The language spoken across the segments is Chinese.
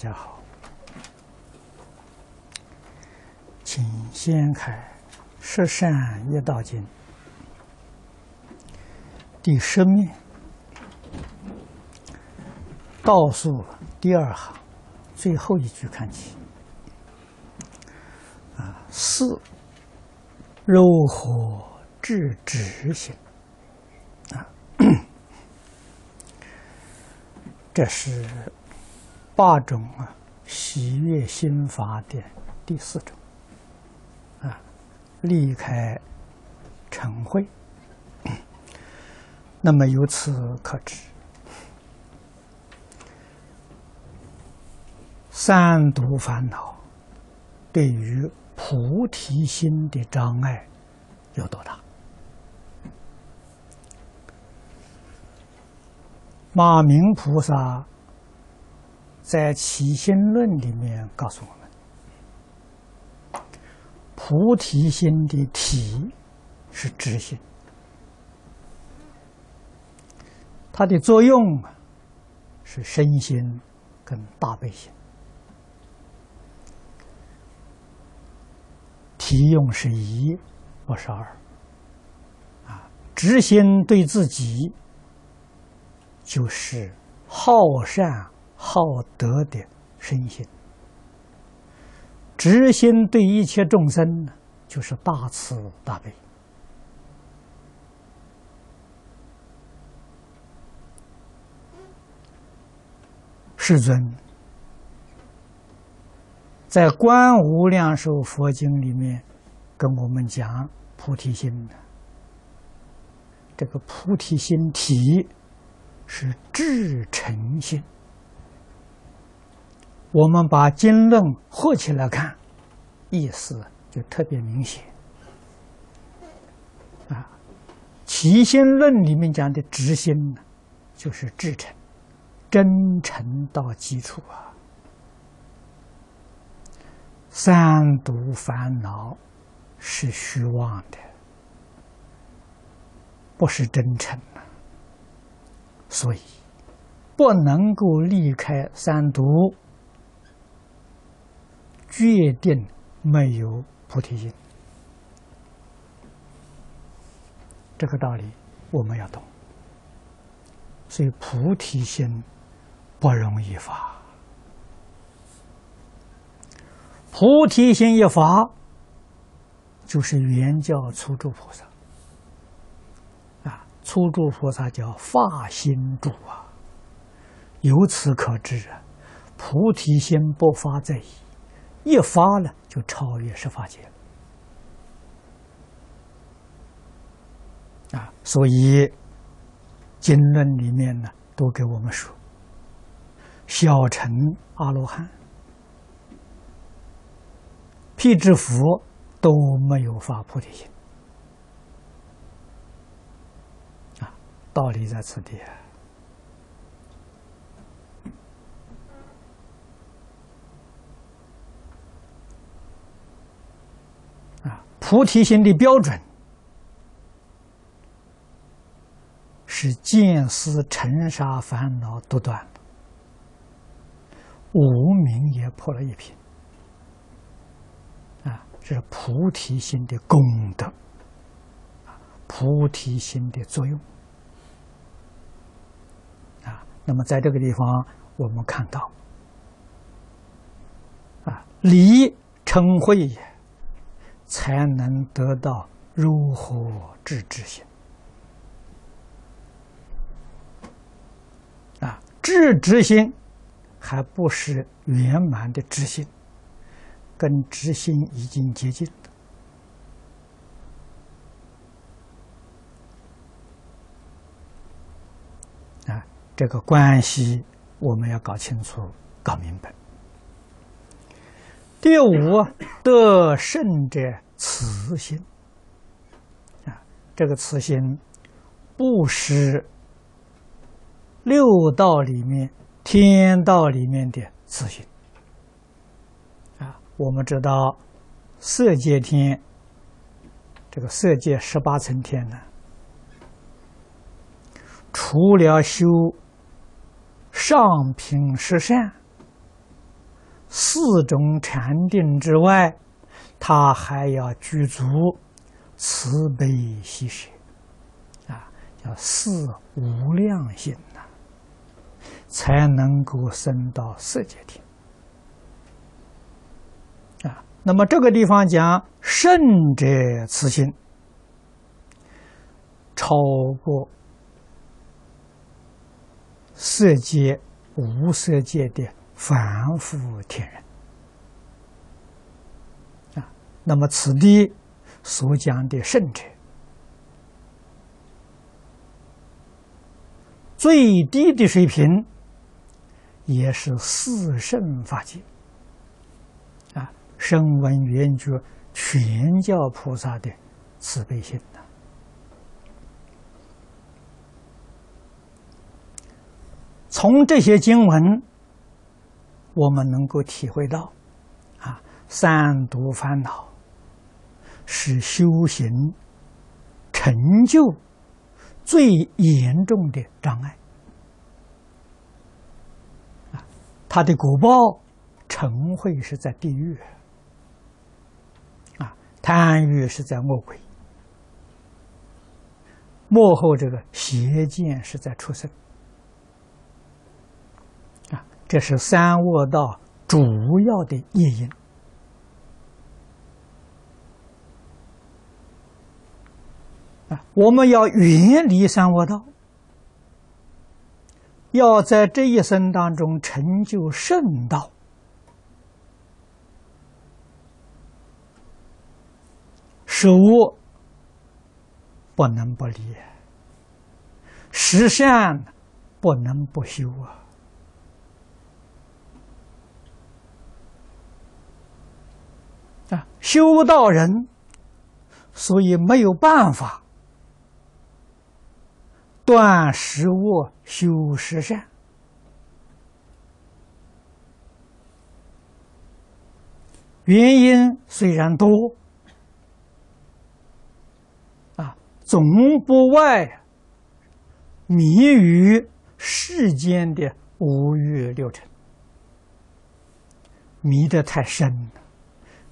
大家好，请先开《十善业道经》第十面倒数第二行最后一句看起。啊，四柔和至直行啊，这是。八种啊，喜悦心法的第四种啊，离开尘秽。那么由此可知，三毒烦恼对于菩提心的障碍有多大？马明菩萨。在《起心论》里面告诉我们，菩提心的体是知心，它的作用是身心跟大悲心。体用是一，不是二。啊，知心对自己就是好善。好德的身心，直心对一切众生呢，就是大慈大悲。世尊在《观无量寿佛经》里面跟我们讲菩提心的，这个菩提心体是至诚心。我们把经论合起来看，意思就特别明显。啊，《齐心论》里面讲的直心呢，就是至诚，真诚到基础啊。三毒烦恼是虚妄的，不是真诚啊，所以不能够离开三毒。决定没有菩提心，这个道理我们要懂。所以菩提心不容易发，菩提心一发，就是原教初住菩萨啊，初住菩萨叫发心住啊。由此可知啊，菩提心不发在意。一发呢，就超越十法界啊！所以经论里面呢，都给我们说，小乘阿罗汉、辟支佛都没有发菩提心啊，道理在此地。啊菩提心的标准是见思尘沙烦恼都断，无明也破了一品。啊，这是菩提心的功德，菩提心的作用。啊，那么在这个地方，我们看到，啊，离称慧也。才能得到如何治之心啊？智之心还不是圆满的知心，跟知心已经接近的啊。这个关系我们要搞清楚、搞明白。第五，得胜者慈心啊，这个慈心不是六道里面、天道里面的慈心啊。我们知道色界天，这个色界十八层天呢，除了修上品十善。四种禅定之外，他还要具足慈悲喜舍，啊，叫四无量心呐，才能够升到色界天。啊，那么这个地方讲圣者慈心，超过色界、无色界的凡夫天人。啊，那么此地所讲的圣者，最低的水平也是四圣法界啊。声闻缘觉全教菩萨的慈悲心呐，从这些经文，我们能够体会到，啊，三毒烦恼是修行成就最严重的障碍，啊，他的果报成会是在地狱。啊贪欲是在恶鬼，幕后这个邪见是在出生，这是三恶道主要的业因啊。我们要远离三恶道，要在这一生当中成就圣道。守不能不离，实善不能不修啊！啊，修道人，所以没有办法断食恶修十善，原因虽然多。啊总不外迷于世间的五欲六尘，迷得太深了，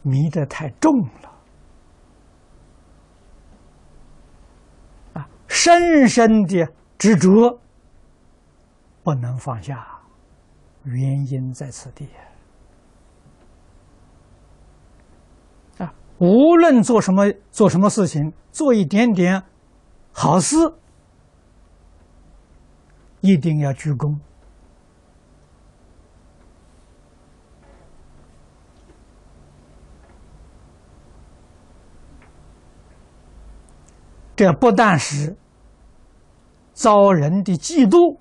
迷得太重了，啊，深深的执着不能放下，原因在此地啊！无论做什么，做什么事情。做一点点好事，一定要鞠躬。这不但是遭人的嫉妒，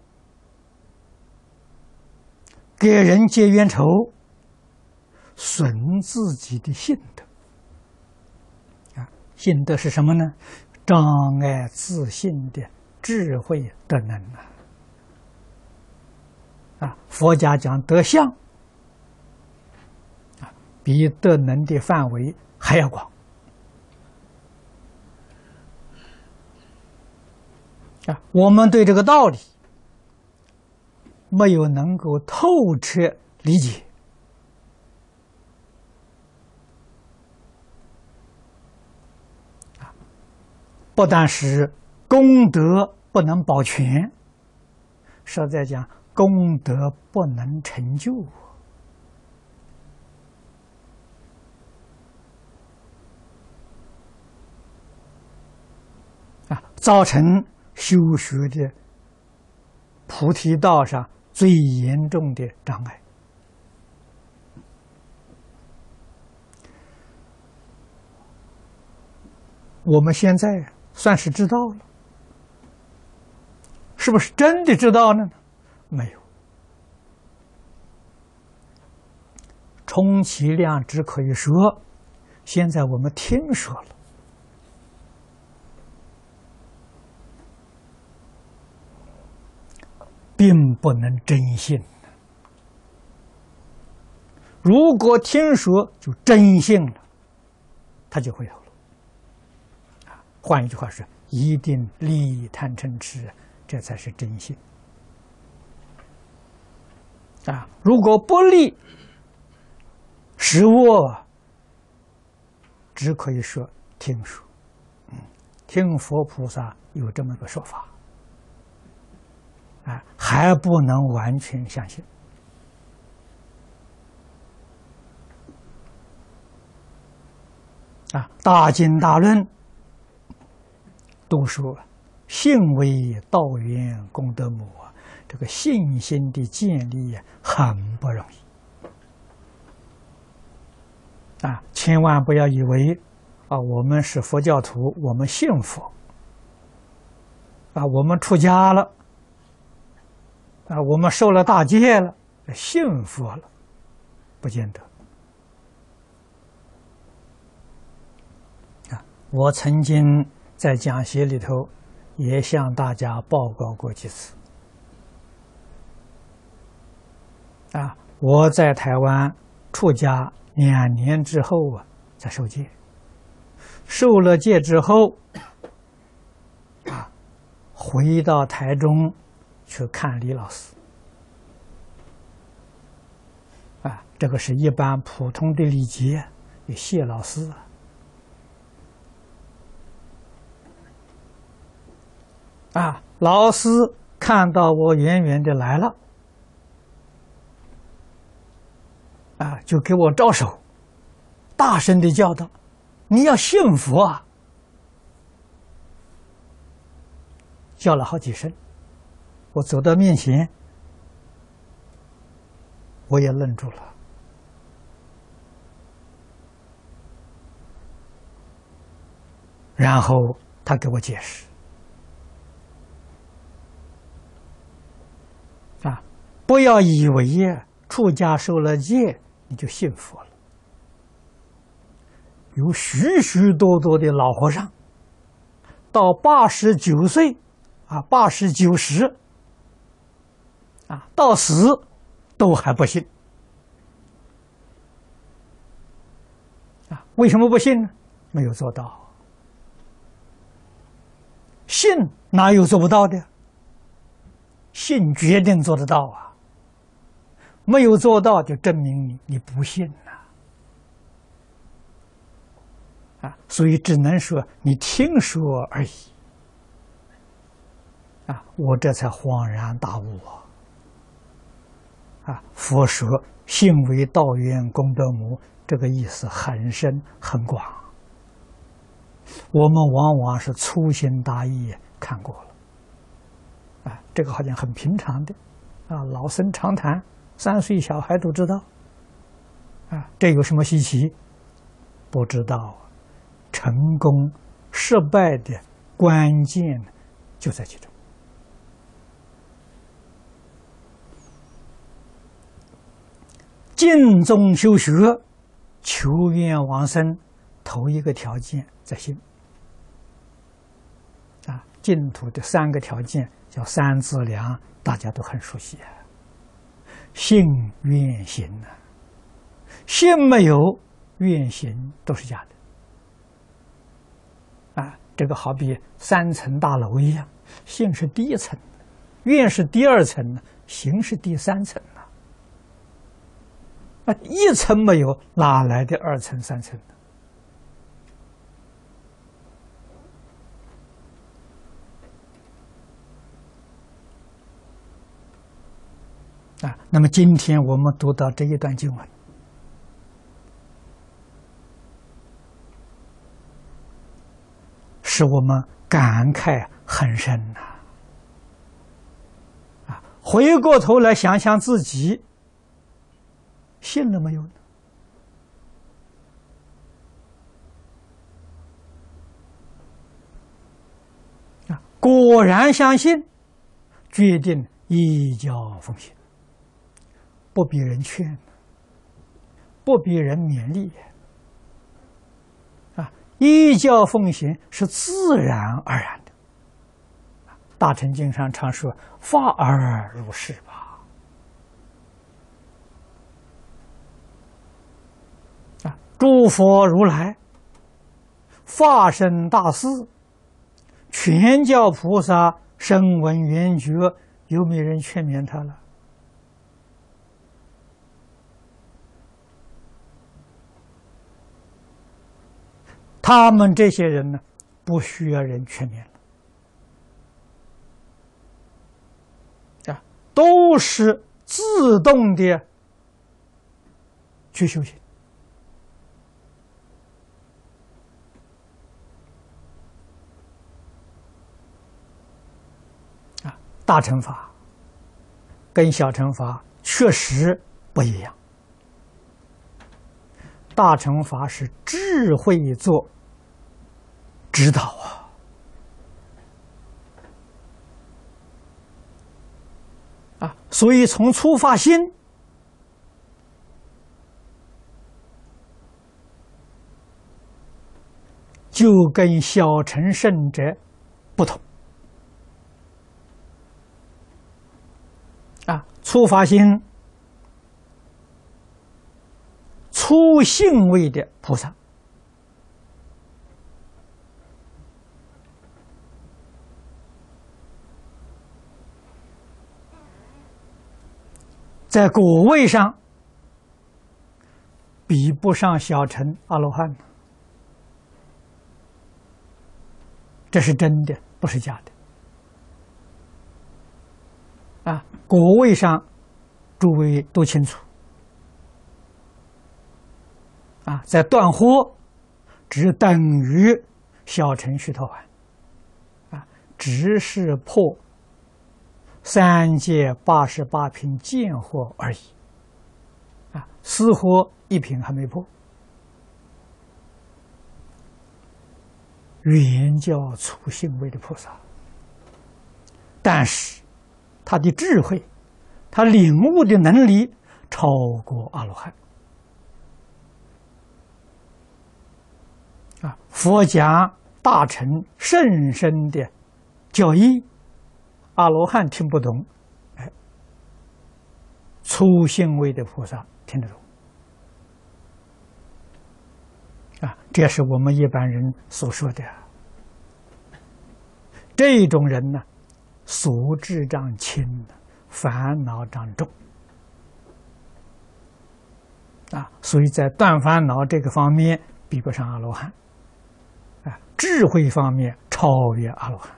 给人结冤仇，损自己的性德。心德是什么呢？障碍自信的智慧德能啊！啊，佛家讲德相啊，比德能的范围还要广啊。我们对这个道理没有能够透彻理解。不但是功德不能保全，实在讲功德不能成就啊，造成修学的菩提道上最严重的障碍。我们现在。算是知道了，是不是真的知道了呢？没有，充其量只可以说，现在我们听说了，不能真信。如果听说就真信了，他就回头。换一句话说，一定利贪嗔痴，这才是真心。啊！如果不利实卧只可以说听说，嗯，听佛菩萨有这么个说法，啊，还不能完全相信。啊，大经大论都说信为道源功德母啊，这个信心的建立呀，很不容易。啊，千万不要以为啊，我们是佛教徒，我们信佛啊，我们出家了啊，我们受了大戒了，幸福了，不见得。啊我曾经在讲席里头也向大家报告过几次。啊，我在台湾出家两年之后啊，才受戒。受了戒之后，啊，回到台中去看李老师。啊，这个是一般普通的礼节，谢老师啊。老师看到我远远的来了，啊，就给我招手，大声的叫道：“你要信佛啊！”叫了好几声，我走到面前，我也愣住了，然后他给我解释。啊不要以为呀，出家受了戒你就信佛了。有许许多多的老和尚，到八十九岁，啊，八十九十，啊，到死都还不信。啊，为什么不信呢？没有做到。信哪有做不到的？信决定做得到啊！没有做到，就证明你你不信呐！啊，所以只能说你听说而已。啊，我这才恍然大悟啊！啊，佛说性为道源功德母，这个意思很深很广。我们往往是粗心大意看过了，啊，这个好像很平常的，啊，老生常谈。三岁小孩都知道，啊，这有什么稀奇？不知道，成功、失败的关键就在其中。尽宗修学、求愿往生，头一个条件在心。啊，净土的三个条件叫三资粮，大家都很熟悉啊。信愿行呢？信没有，愿行都是假的。啊，这个好比三层大楼一样，信是第一层，愿是第二层，行是第三层呢。啊，一层没有，哪来的二层、三层呢？啊，那么今天我们读到这一段经文，使我们感慨很深呐。啊，回过头来想想自己，信了没有呢？啊，果然相信，决定依教奉行。不比人劝，不比人勉励，啊，依教奉行是自然而然的。大乘经上常说：“发而如是吧。”啊，诸佛如来化身大士，全教菩萨声闻缘觉，有没有人劝勉他了？他们这些人呢，不需要人劝勉了，啊，都是自动的去修行。啊，大乘法跟小乘法确实不一样。大乘法是智慧做指导啊，啊，所以从出发心就跟小乘圣者不同初，发心。初性位的菩萨，在果位上比不上小乘阿罗汉，这是真的，不是假的。啊，果位上，诸位都清楚。啊，在断货，只等于小乘须陀洹，啊，只是破三界八十八品见惑而已，啊，私货一品还没破，原教初性位的菩萨，但是他的智慧，他领悟的能力超过阿罗汉。啊，佛家大乘甚深的教义，阿罗汉听不懂，哎，初性位的菩萨听得懂。啊，这是我们一般人所说的。这种人呢，俗智障轻，烦恼障重。啊，所以在断烦恼这个方面，比不上阿罗汉。啊智慧方面超越阿罗汉，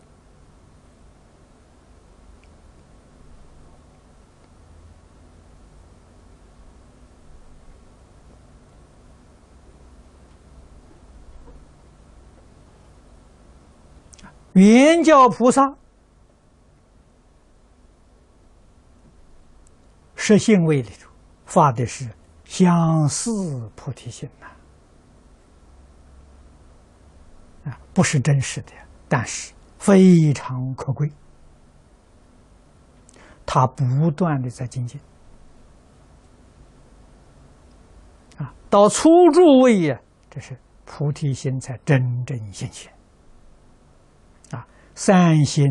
圆教菩萨实性位里头发的是相似菩提心呐。啊不是真实的，但是非常可贵。他不断的在精进，啊，到初住位呀，这是菩提心才真正现。啊，三心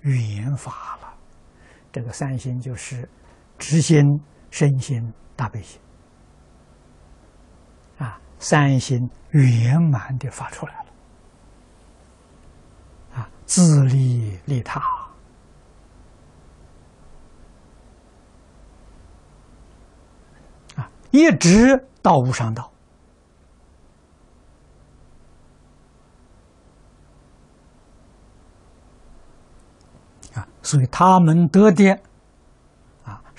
圆法了，这个三心就是直心、身心、大悲心，啊，三心圆满的发出来了。啊。自利利他，啊，一直到无上道，啊，所以他们得的，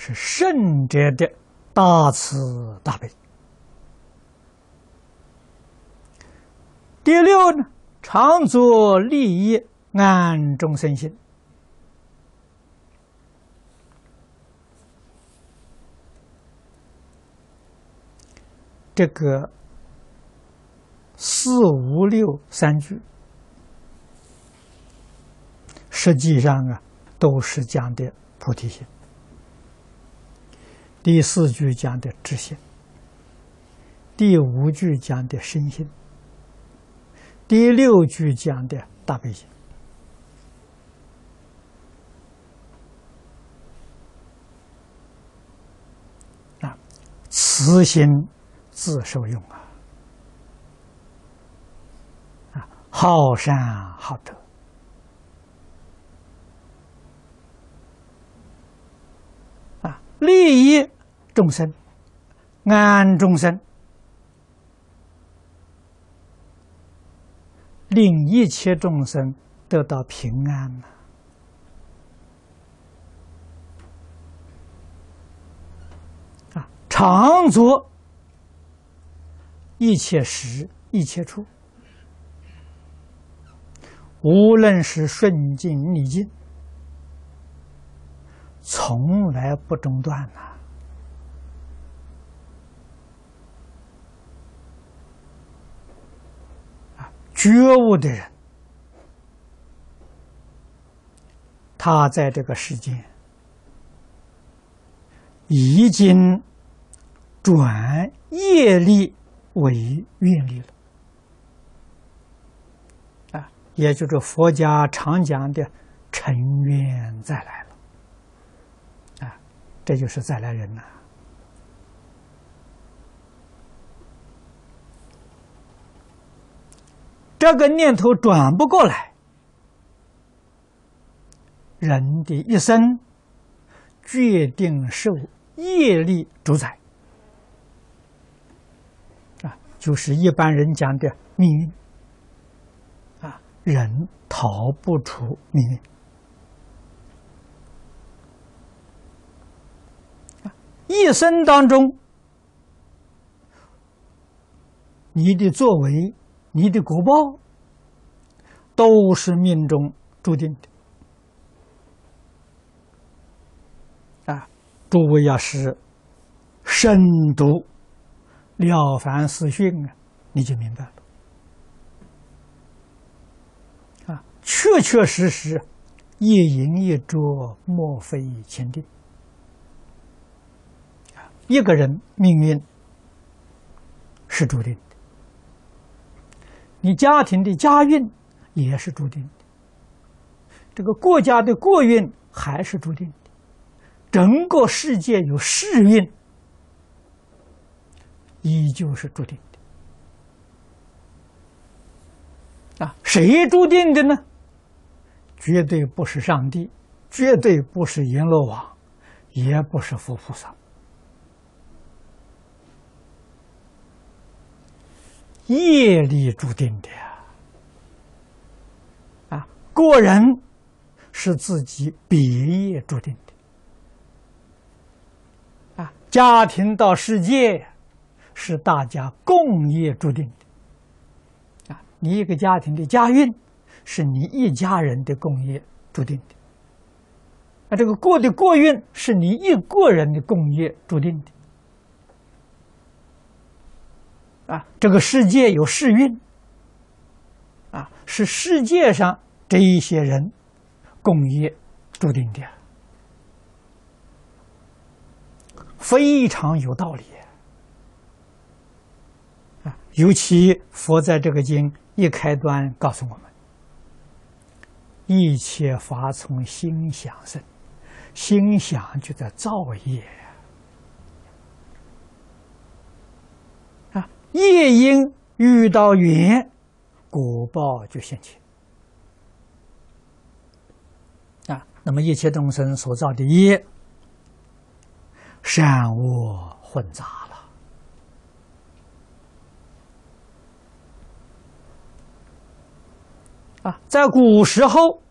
是圣者的大慈大悲。第六呢，常作利益。安众生心，这个四五六三句，实际上啊，都是讲的菩提心。第四句讲的知心，第五句讲的身心，第六句讲的大悲心。啊慈心自受用啊！啊，好善好德啊，利益众生，安众生令一切众生得到平安呐！啊，常作一切时一切处，无论是顺境逆境，从来不中断呐！觉悟的人，他在这个世间已经转业力为愿力了啊，也就是佛家常讲的“尘缘再来了”，这就是再来人呐。这个念头转不过来，人的一生决定受业力主宰。啊，就是一般人讲的命运。啊，人逃不出命运。一生当中，你的作为。你的果报都是命中注定的啊！诸位要是深读《了凡四训》啊，你就明白了啊！确确实实，一饮一啄，莫非前定！一个人命运是注定的。你家庭的家运也是注定的，这个国家的国运还是注定的，整个世界有世运，依旧是注定的。啊，谁注定的呢？绝对不是上帝，绝对不是阎罗王，也不是佛菩萨。业力注定的呀，啊，个人是自己别业注定的，啊，家庭到世界是大家共业注定的，啊，你一个家庭的家运是你一家人的共业注定的，啊，这个过的过运是你一个人的共业注定的。啊，这个世界有世运，啊，是世界上这一些人共业注定的，非常有道理。啊，尤其佛在这个经一开端告诉我们：一切法从心想生，心想就在造业。夜莺遇到缘，果报就现前啊。那么一切众生所造的业，善恶混杂了啊。在古时候，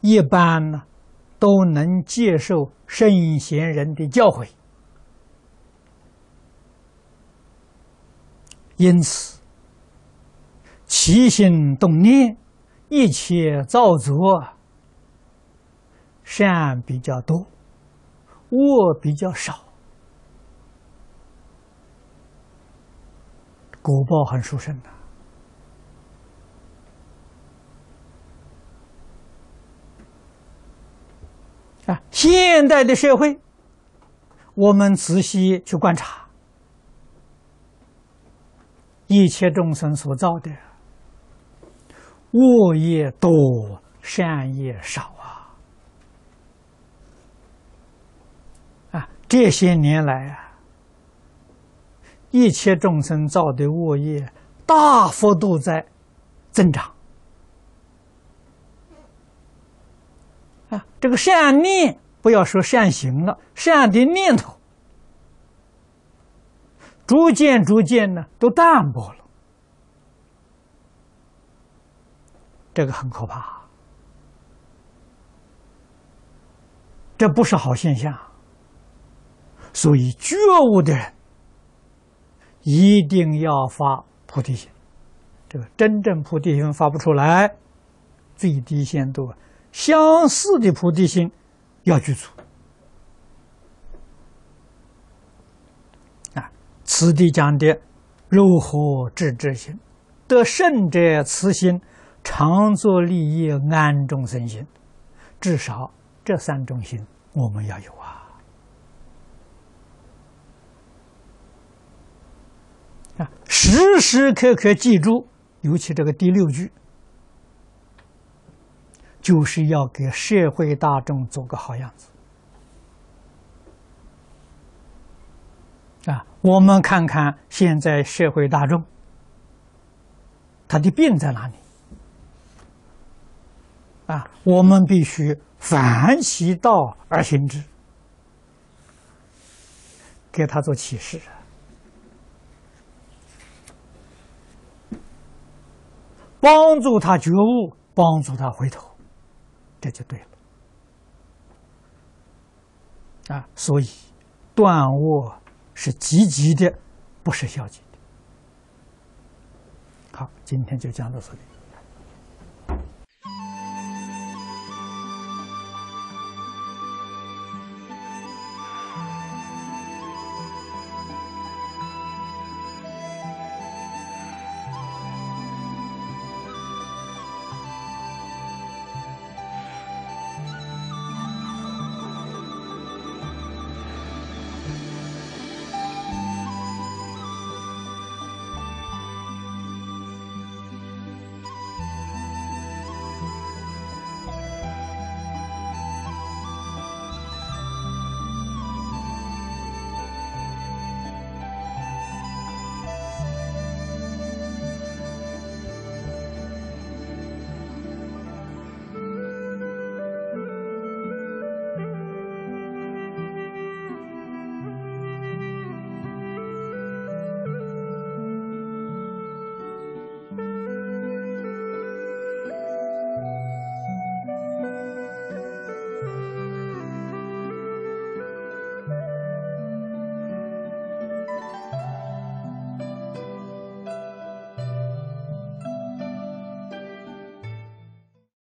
一般呢都能接受圣贤人的教诲。因此，起心动念，一切造作，善比较多，恶比较少，果报很殊胜的。啊，现代的社会，我们仔细去观察。一切众生所造的恶业多，善业少啊！啊，这些年来啊，一切众生造的恶业大幅度在增长啊！这个善念，不要说善行了，善的念头。逐渐逐渐呢都淡薄了，这个很可怕，这不是好现象。所以觉悟的人一定要发菩提心，这个真正菩提心发不出来，最低限度相似的菩提心要具足。此地讲的如何治之心，得胜者慈心，常作利益安众生心，至少这三种心我们要有啊！啊，时时刻刻记住，尤其这个第六句，就是要给社会大众做个好样子。啊，我们看看现在社会大众，他的病在哪里？啊，我们必须反其道而行之，给他做启示，帮助他觉悟，帮助他回头，这就对了。啊，所以断卧。是积极的，不是消极的。好，今天就讲到这里。